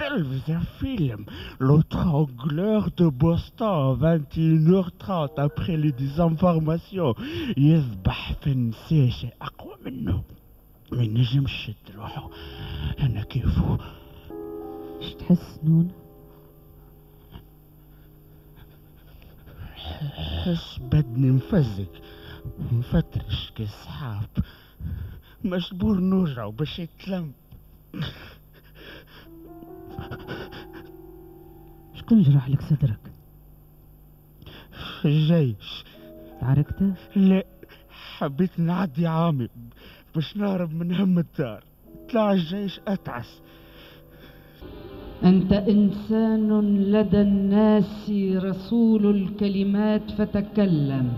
التلفزة فيلم لو ترانغلور دو بوسطن 21h30 ابخي لي ديزانفورماسيون يذبح في النساشة اقوى منه ما ينجمش يشد روحه أنا كيفو اش تحس نون حس بدني مفزك مفترش كالسحاب مجبور نوجع باش يتلم شكون جرح لك صدرك؟ الجيش تعركت لا حبيت نعدي عامي باش نهرب من هم الدار. طلع الجيش أتعس. أنت إنسان لدى الناس رسول الكلمات فتكلم.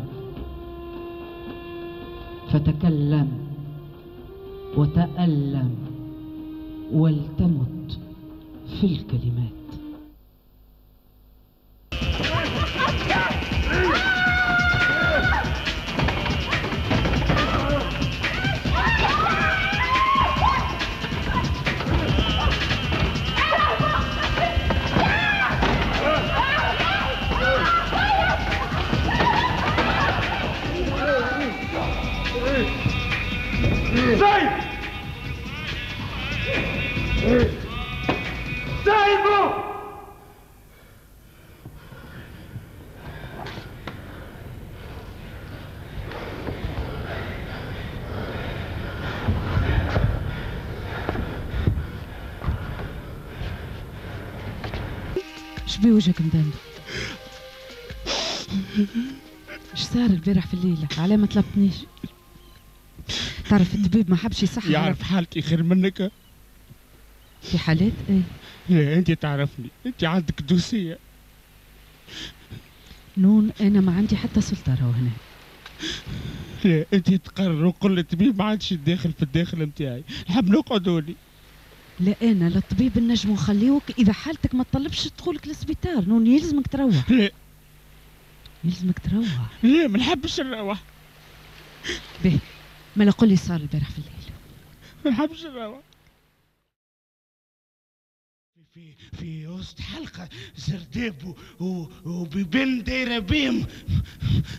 فتكلم. وتألم. ولتمت في الكلمات شبي وجهك مدند إيش صار البارح في الليلة؟ علاه ما طلبتنيش. تعرف الطبيب ما حبش يصح يعرف حالتي خير منك؟ في حالات إيه؟ لا أنت تعرفني. أنت عندك دوسية. نون أنا ما عندي حتى سلطة راهو هنا. لا أنت تقرر وقل للطبيب ما عادش يداخل في الداخل نتاعي نحب نقعدولي لا أنا للطبيب النجم نخليوك. إذا حالتك ما تطلبش تدخلك للسبيطار. نون يلزمك تروح. لا يلزمك تروح. لا ما نحبش نروح. به ما لا قولي صار البارح في الليل. ما نحبش نروح. في في وسط حلقة زرداب وبيبان دايرة بيم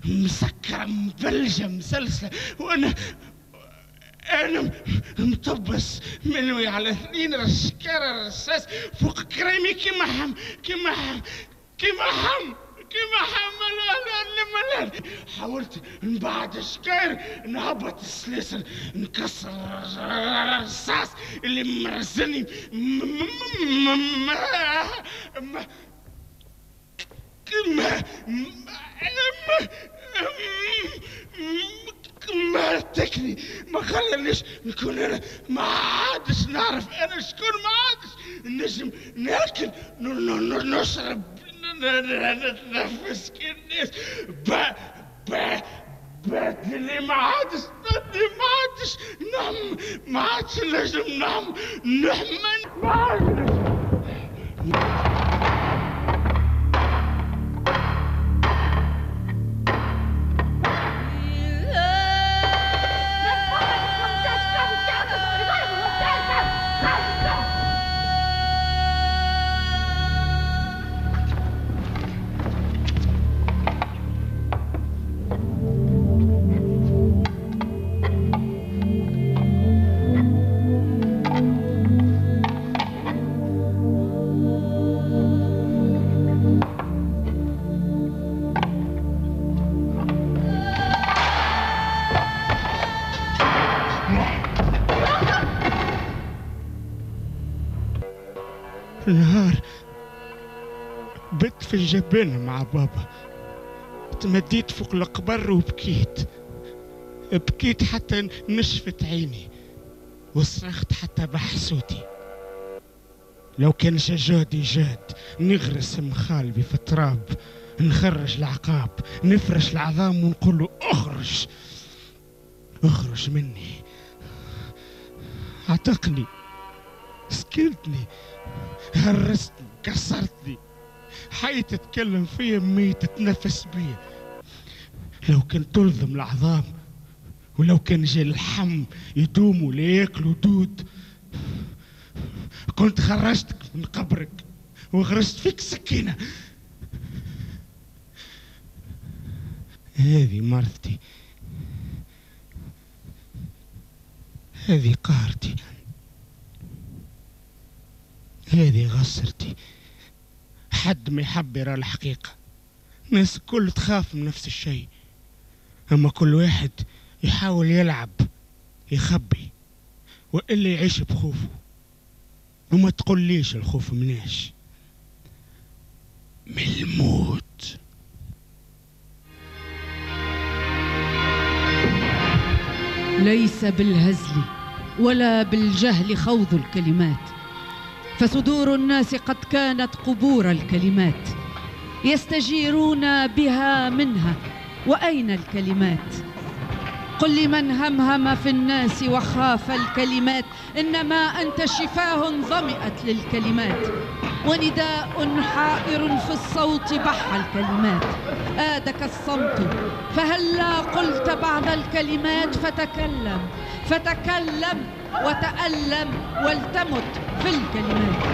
مسكرة مبلجة مسلسلة وأنا أنا م- مطبس منوي على اثنين رشكارة رصاص فوق كريمي. كيما حم كيما حم كيما حم كيما حم. لا لا لا حاولت نبعد شكاير نهبط السلاسل نكسر الرصاص اللي مرزني. كما ما تكني ما خلانيش نكون أنا. ما عادش نعرف أنا شكون ما عادش. نجم ناكل نشرب. نتنفس كالناس با با بدلي ما عادش بدلي ما عادش نعم. ما عادش نجم نعم. نحمل ما عادش. نهار بت في الجبانة مع بابا. تمديت فوق القبر وبكيت. بكيت حتى نشفت عيني. وصرخت حتى بح صوتي. لو كان جادي جاد نغرس مخالبي في التراب. نخرج العقاب نفرش العظام ونقول له اخرج. اخرج مني. عتقني سكنتني هرستني كسرتني حي تتكلم فيا مي تتنفس بيا. لو كان تلظم العظام ولو كان جا اللحم يدوموا لياكلوا دود كنت خرجتك من قبرك وغرست فيك سكينة. هذه مرتي هذه قارتي هذه غسرتي. حد ما يحب يرى الحقيقة. الناس الكل تخاف من نفس الشيء. أما كل واحد يحاول يلعب يخبي وإلا يعيش بخوفه. وما تقوليش الخوف مناش. من الموت. ليس بالهزل ولا بالجهل خوض الكلمات. فصدور الناس قد كانت قبور الكلمات يستجيرون بها منها وأين الكلمات؟ قل لمن همهم في الناس وخاف الكلمات إنما أنت شفاه ظمئت للكلمات ونداء حائر في الصوت بح الكلمات. آدك الصمت فهلا قلت بعض الكلمات فتكلم فتكلم. وتألم ولتمت في الكلمات.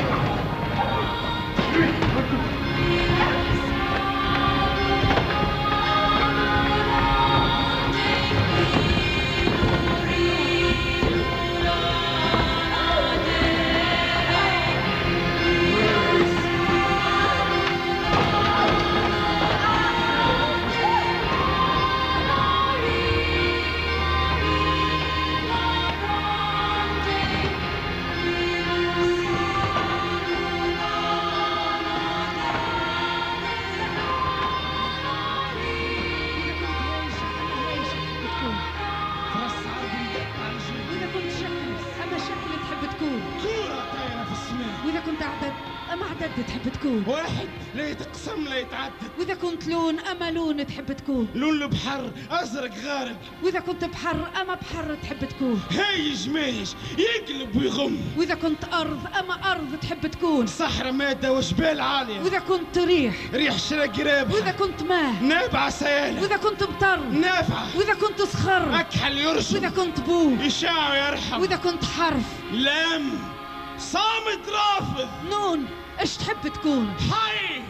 أما عدد تحب تكون؟ واحد لا يتقسم لا يتعدد. وإذا كنت لون أما لون تحب تكون؟ لون البحر أزرق غارب وإذا كنت بحر أما بحر تحب تكون؟ هايج مايج يقلب ويغم. وإذا كنت أرض أما أرض تحب تكون؟ صحراء مادة وجبال عالية. وإذا كنت ريح؟ ريح شرا قراب وإذا كنت ماء؟ نابعة سيالة. وإذا كنت مطر؟ نافعة وإذا كنت صخر؟ أكحل وإذا يرشد كنت بو يشاع يرحم. وإذا كنت حرف؟ لام. صامت رافض. نون إيش تحب تكون؟ حي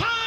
حي.